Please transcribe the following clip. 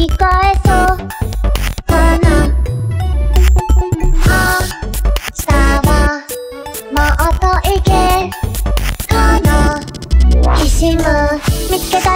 こ返そう。かな明日はもっといけ。かな。きしむ見つけた。